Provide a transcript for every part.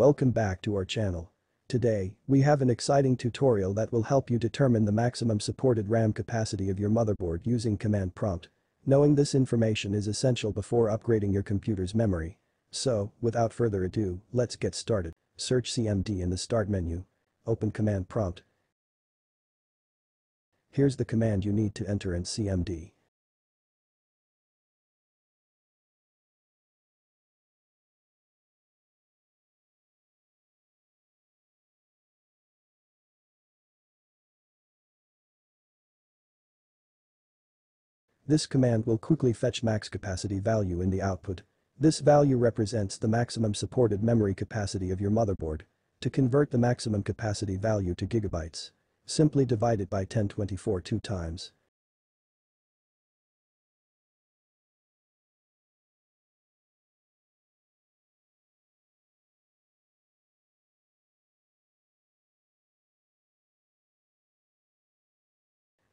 Welcome back to our channel. Today, we have an exciting tutorial that will help you determine the maximum supported RAM capacity of your motherboard using command prompt. Knowing this information is essential before upgrading your computer's memory. So, without further ado, let's get started. Search CMD in the start menu. Open command prompt. Here's the command you need to enter in CMD. This command will quickly fetch max capacity value in the output. This value represents the maximum supported memory capacity of your motherboard. To convert the maximum capacity value to gigabytes, simply divide it by 1024 two times.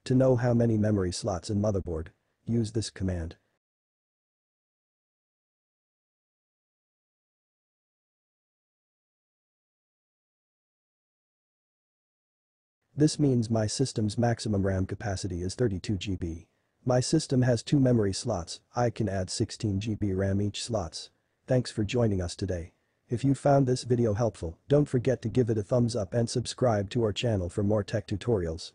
To know how many memory slots in motherboard, use this command. This means my system's maximum RAM capacity is 32 GB. My system has two memory slots, I can add 16 GB RAM each slots. Thanks for joining us today. If you found this video helpful, don't forget to give it a thumbs up and subscribe to our channel for more tech tutorials.